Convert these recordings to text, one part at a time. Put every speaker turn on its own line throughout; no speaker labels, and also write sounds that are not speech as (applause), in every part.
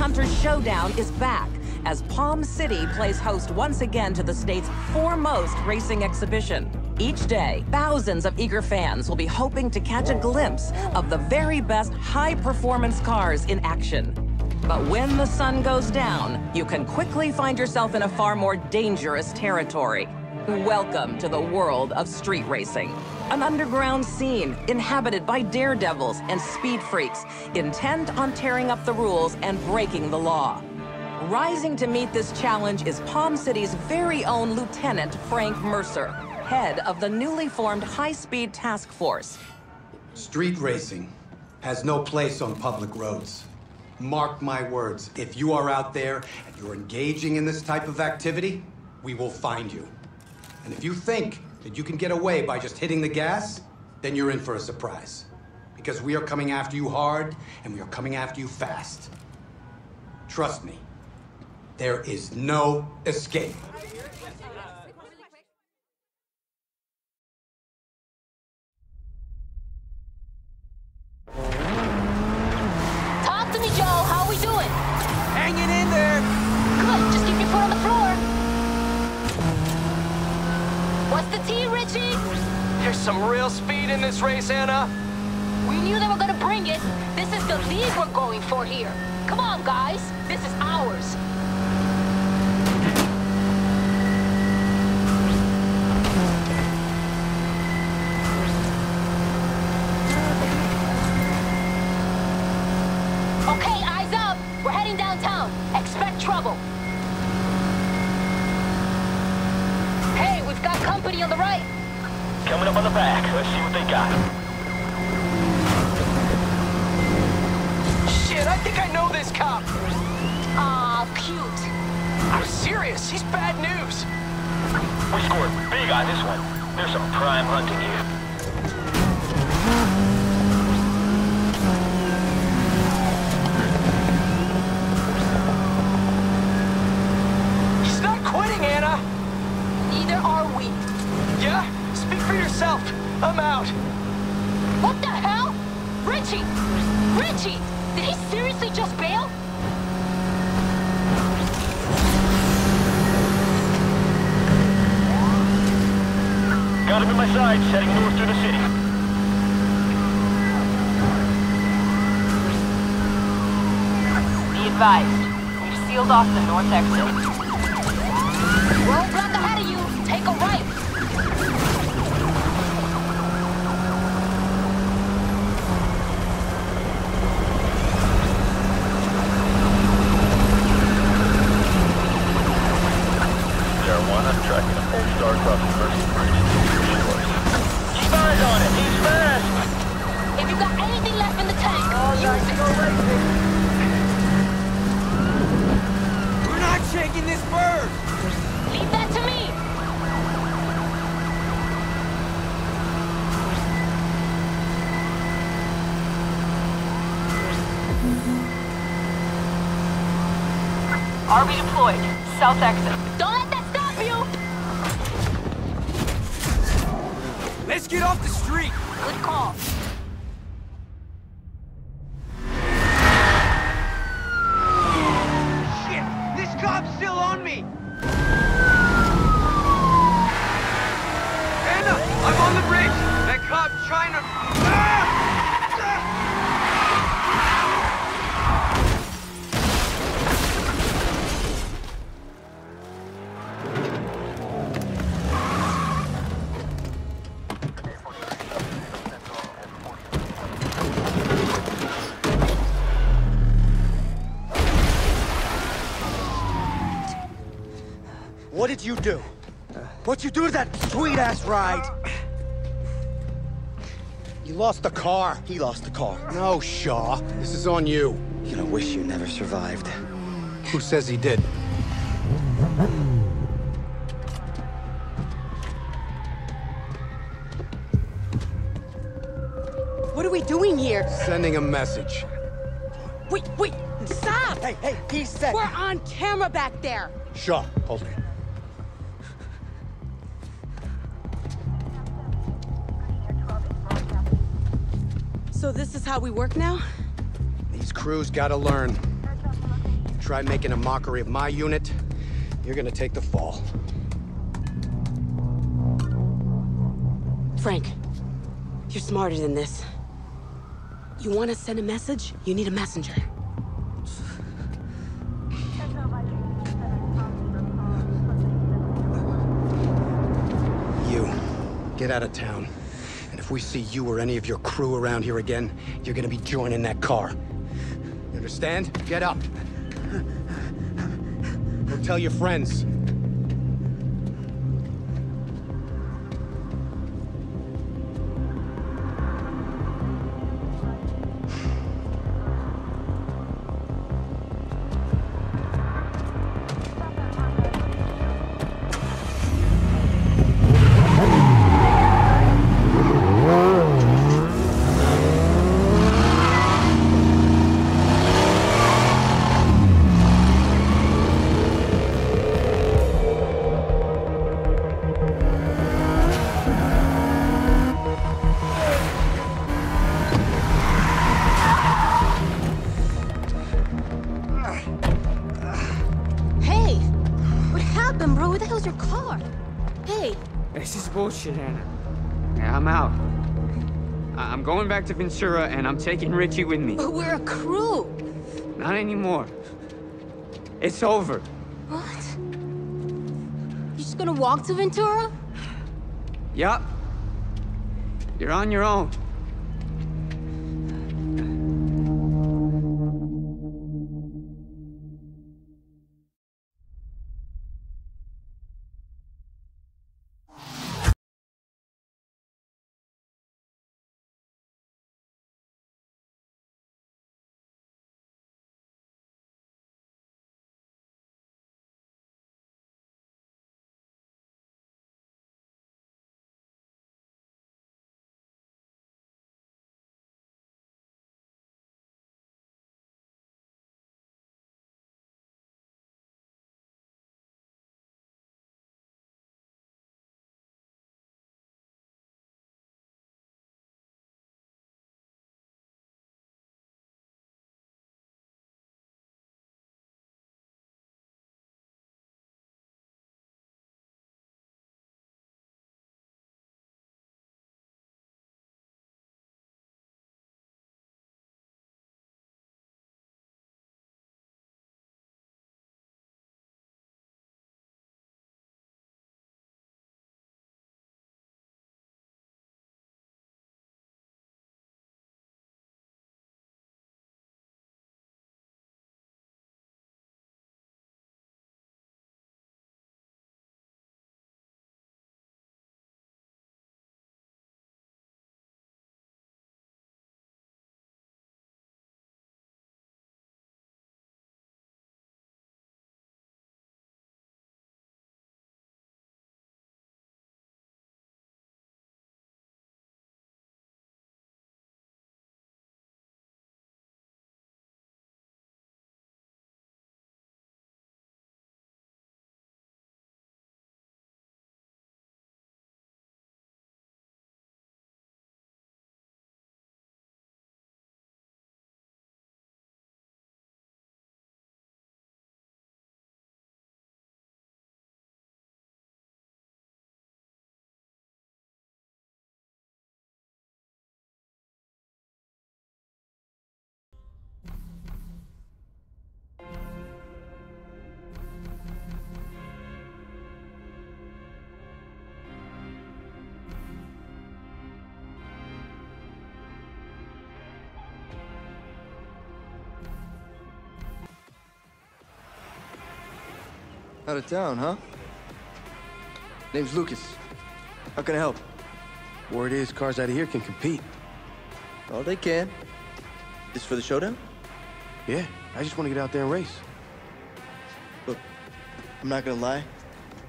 Speedhunters Showdown is back as Palm City plays host once again to the state's foremost racing exhibition. Each day, thousands of eager fans will be hoping to catch a glimpse of the very best high-performance cars in action. But when the sun goes down, you can quickly find yourself in a far more dangerous territory. Welcome to the world of street racing. An underground scene inhabited by daredevils and speed freaks intent on tearing up the rules and breaking the law. Rising to meet this challenge is Palm City's very own Lieutenant Frank Mercer, head of the newly formed High Speed Task Force.
Street racing has no place on public roads. Mark my words, if you are out there and you're engaging in this type of activity, we will find you. And if you think that you can get away by just hitting the gas, then you're in for a surprise. Because we are coming after you hard, and we are coming after you fast. Trust me, there is no escape.
Some real speed in this race, Anna.
We knew they were gonna bring it. This is the lead we're going for here. Come on, guys. This is ours. Okay, eyes up. We're heading downtown. Expect trouble. Hey, we've got company on the right.
Coming up on the back. Let's see what they got.
Shit, I think I know this cop.
Aw, cute.
I'm serious. He's bad news.
We scored big on this one. There's some prime hunting here.
He's not quitting, Anna.
Neither are we.
Yeah? Speak for yourself. I'm out.
What the hell? Richie! Richie! Did he seriously just bail?
Got him in my sights, heading north through the city.
Be advised, we've sealed off the north exit.
Roadblock ahead of you. Take a right.
Marijuana tracking a full star across the first bridge to. Keep eyes on him. He's fast.
If you got anything left in the tank, oh, use it.
We're not shaking this bird.
Leave that to me.
RB deployed. South exit.
Don't let that stop you.
Let's get off the street.
Good call.
Did you do? What'd you do to that sweet-ass ride? You lost the car. He lost the car.
No, Shaw. This is on you.
You're gonna wish you never survived.
Who says he did?
What are we doing here?
Sending a message.
Wait, wait, stop!
Hey, hey, he said...
We're on camera back there.
Shaw, hold it.
So this is how we work now?
These crews gotta learn. Try making a mockery of my unit, you're gonna take the fall.
Frank, you're smarter than this. You want to send a message? You need a messenger.
You, get out of town. If we see you or any of your crew around here again, you're gonna be joining that car. You understand? Get up. Go tell your friends.
Back to Ventura, and I'm taking Richie with me.
But we're a crew!
Not anymore. It's over.
What? You just gonna walk to Ventura?
Yup. You're on your own.
Out of town, huh? Name's Lucas. How can I help?
Word is, cars out of here can compete.
Oh, they can. This for the showdown?
Yeah, I just want to get out there and race.
Look, I'm not gonna lie.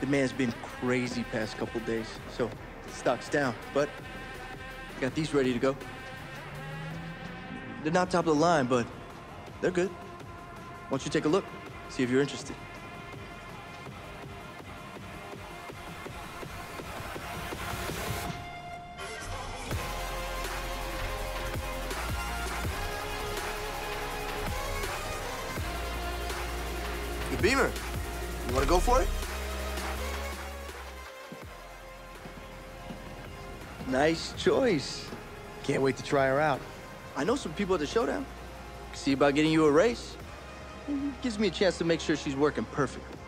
The man's been crazy past couple days, so stock's down. But got these ready to go. They're not top of the line, but they're good. Why don't you take a look, see if you're interested? Nice choice.
Can't wait to try her out.
I know some people at the showdown. See about getting you a race. Gives me a chance to make sure she's working perfectly.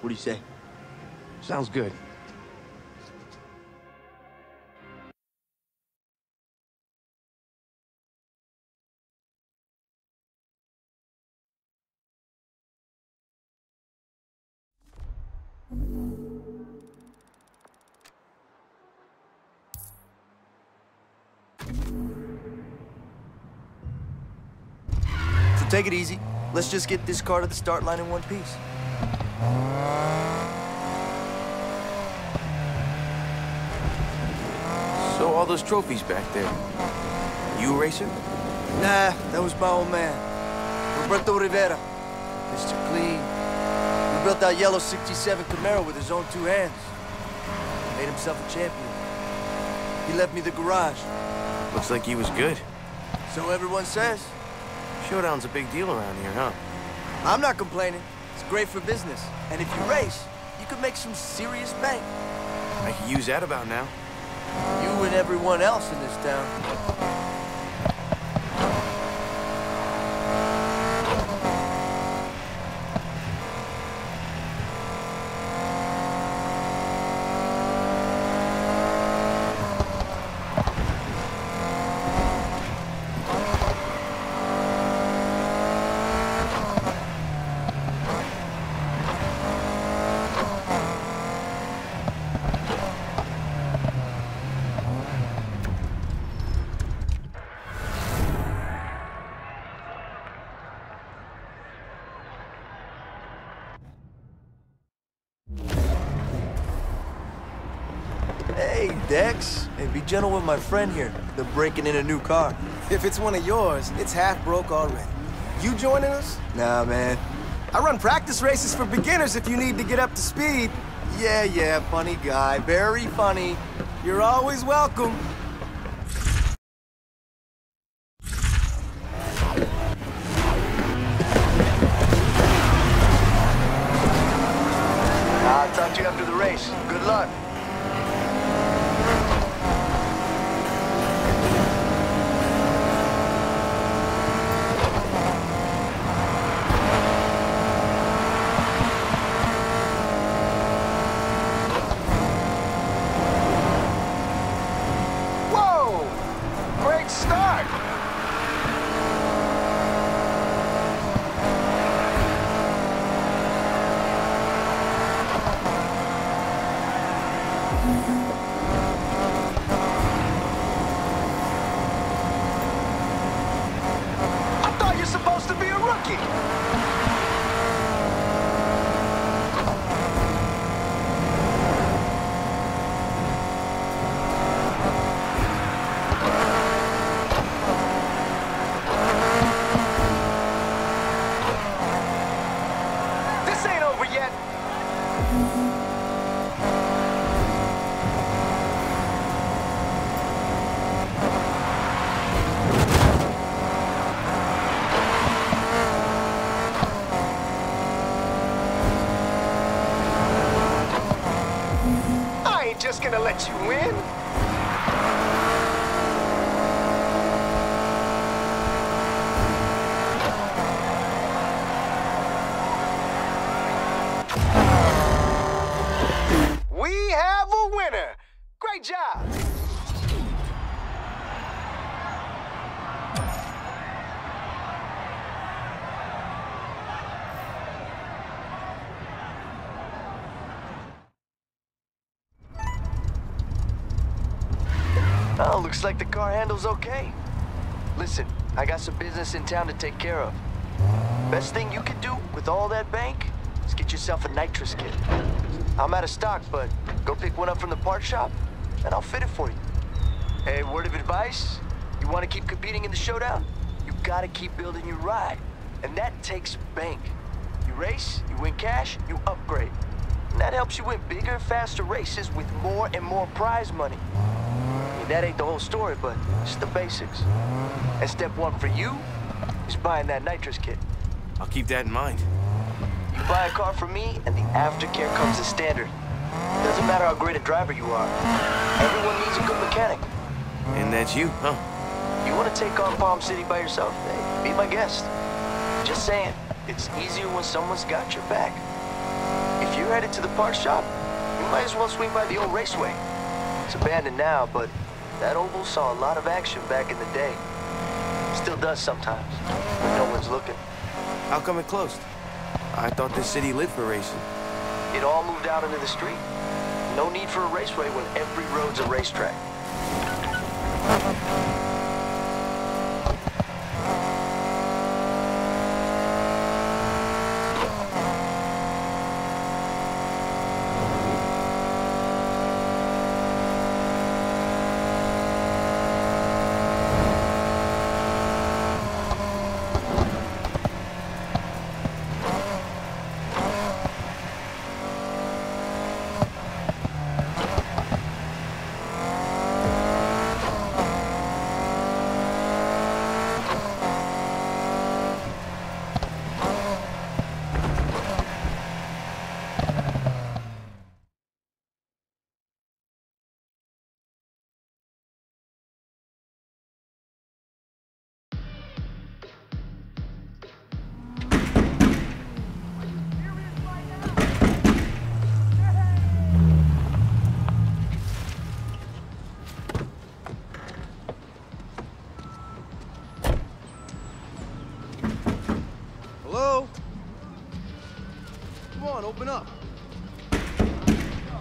What do you say?
Sounds good.
Take it easy. Let's just get this car to the start line in one piece.
So all those trophies back there. You a racer?
Nah, that was my old man. Roberto Rivera. Mr. Clean. He built that yellow 67 Camaro with his own two hands. Made himself a champion. He left me the garage.
Looks like he was good.
So everyone says.
Showdown's a big deal around here, huh?
I'm not complaining. It's great for business. And if you race, you could make some serious bank.
I could use that about now.
You and everyone else in this town. Hey, Dex. Hey, be gentle with my friend here. They're breaking in a new car.
If it's one of yours, it's half broke already. You joining us?
Nah, man.
I run practice races for beginners if you need to get up to speed.
Yeah, yeah, funny guy. Very funny.
You're always welcome.
I'll talk to you after the race. Good luck.
Whoa! Great start! I thought you're supposed to be a rookie. This ain't over yet. I ain't just gonna let you win.
Oh, looks like the car handles okay. Listen, I got some business in town to take care of. Best thing you can do with all that bank is get yourself a nitrous kit. I'm out of stock, but go pick one up from the part shop, and I'll fit it for you. Hey, word of advice? You want to keep competing in the showdown? You gotta keep building your ride, and that takes bank. You race, you win cash, you upgrade. And that helps you win bigger, faster races with more and more prize money. That ain't the whole story, but it's the basics. And step one for you is buying that nitrous kit.
I'll keep that in mind.
You buy a car from me, and the aftercare comes as standard. Doesn't matter how great a driver you are. Everyone needs a good mechanic.
And that's you, huh?
You want to take on Palm City by yourself? Hey, be my guest. Just saying, it's easier when someone's got your back. If you're headed to the parts shop, you might as well swing by the old raceway. It's abandoned now, but that oval saw a lot of action back in the day. Still does sometimes, when no one's looking.
How come it closed? I thought this city lived for racing.
It all moved out into the street. No need for a raceway when every road's a racetrack.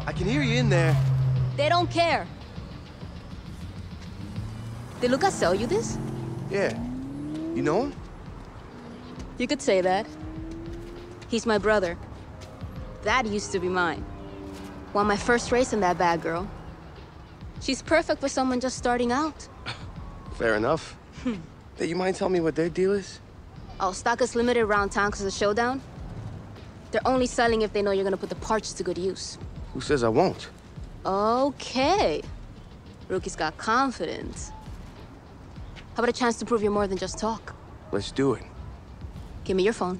I can hear you in there.
They don't care. Did Lucas sell you this?
Yeah. You know him?
You could say that. He's my brother. That used to be mine. Won my first race in that bad girl. She's perfect for someone just starting out. (laughs)
Fair enough. Hmm. hey, you mind telling me what their deal is?
Oh, stock is limited around town because of the showdown. They're only selling if they know you're gonna put the parts to good use.
Who says I won't?
Okay. Rookie's got confidence. How about a chance to prove you're more than just talk?
Let's do it.
Give me your phone.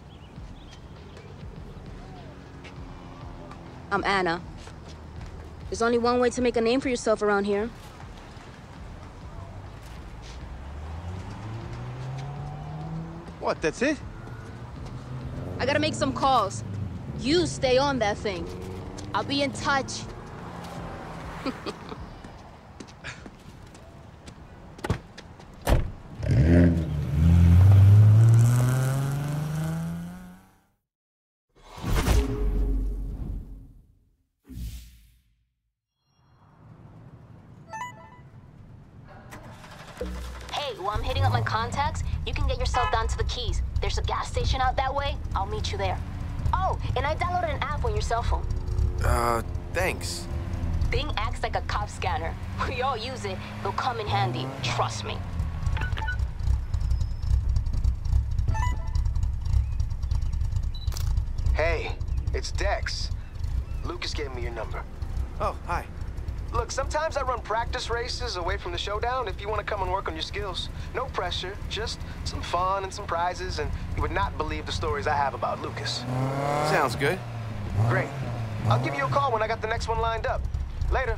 I'm Anna. There's only one way to make a name for yourself around here.
What, that's it?
I gotta make some calls. You stay on that thing. I'll be in touch.
Hey, while I'm hitting up my contacts, you can get yourself down to the Keys. There's a gas station out that way. I'll meet you there. Oh, and I downloaded an app on your cell phone.
Uh, thanks.
Thing acts like a cop scanner. We all use it. It'll come in handy. Trust me.
Hey, it's Dex. Lucas gave me your number.
Oh, hi.
Look, sometimes I run practice races away from the showdown if you want to come and work on your skills. No pressure, just some fun and some prizes, and you would not believe the stories I have about Lucas.
Sounds good.
Great. I'll give you a call when I got the next one lined up. Later.